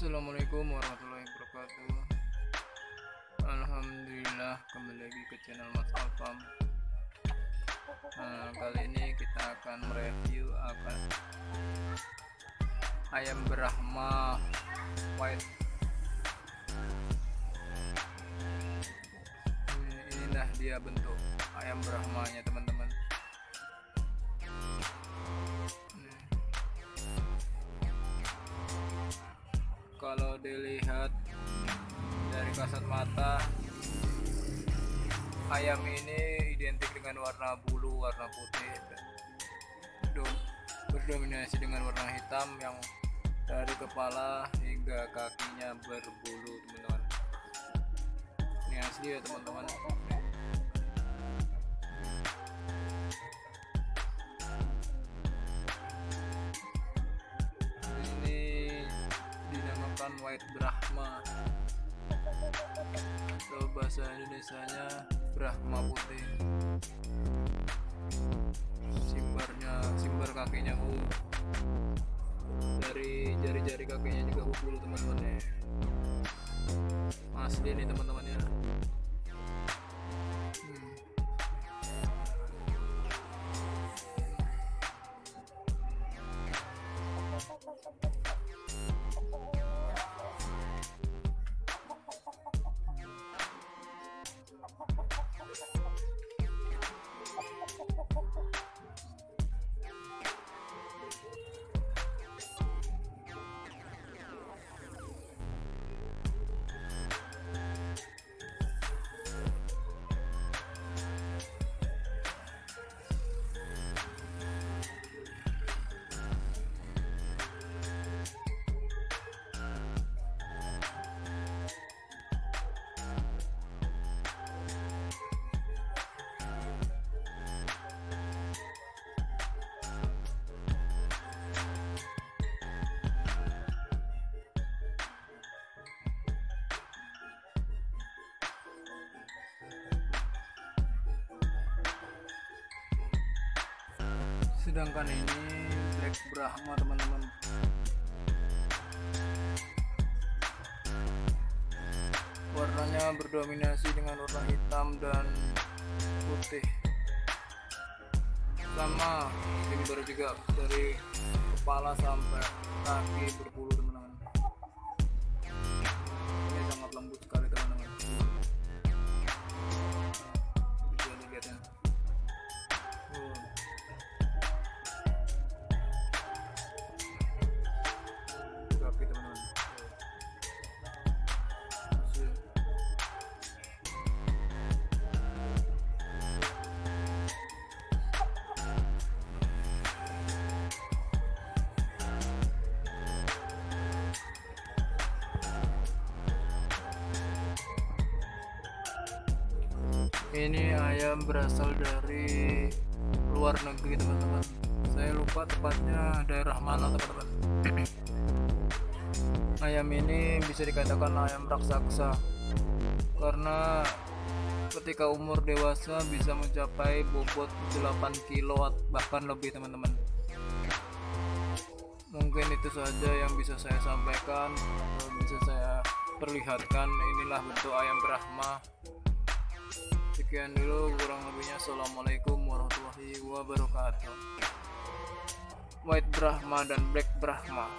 Assalamualaikum warahmatullahi wabarakatuh. Alhamdulillah kembali lagi ke channel Mas Alfam. Nah, kali ini kita akan mereview akan ayam Brahma white. Ini, inilah dia bentuk ayam Brahmanya teman-teman dari kasat mata. Ayam ini identik dengan warna bulu warna putih. Berdominasi dengan warna hitam yang dari kepala hingga kakinya berbulu teman-teman. Ini asli ya teman-teman. Dinamakan white brahma atau bahasa Indonesia-nya brahma putih. Simbarnya simbar kakinya U dari jari-jari kakinya juga U teman-teman ya asli nih teman-teman ya sedangkan ini Black Brahma teman-teman. Warnanya berdominasi dengan warna hitam dan putih. Sama timber juga dari kepala sampai kaki berbulu teman-teman. Ini sangat lembut sekali ini ayam berasal dari luar negeri teman-teman. Saya lupa tepatnya daerah mana teman-teman. Ayam ini bisa dikatakan ayam raksasa. Karena ketika umur dewasa bisa mencapai bobot 8 kilo bahkan lebih teman-teman. Mungkin itu saja yang bisa saya sampaikan bisa saya perlihatkan. Inilah bentuk ayam Brahma sekian dulu kurang lebihnya. Assalamualaikum warahmatullahi wabarakatuh. White brahma dan black brahma